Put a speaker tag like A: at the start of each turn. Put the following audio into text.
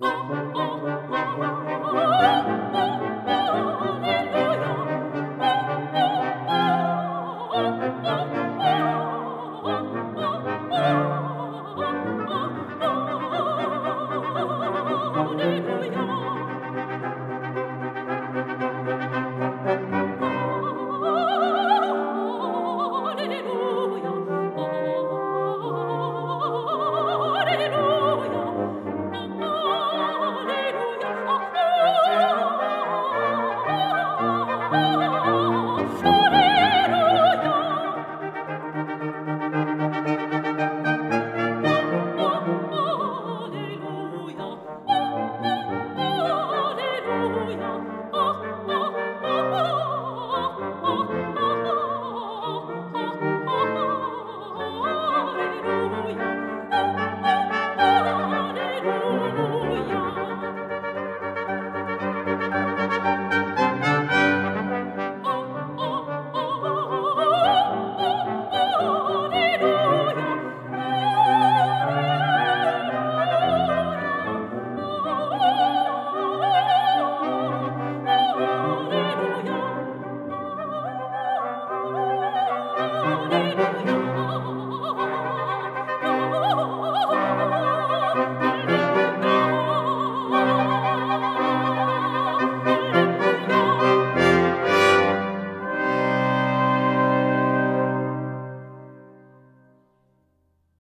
A: oh you we know.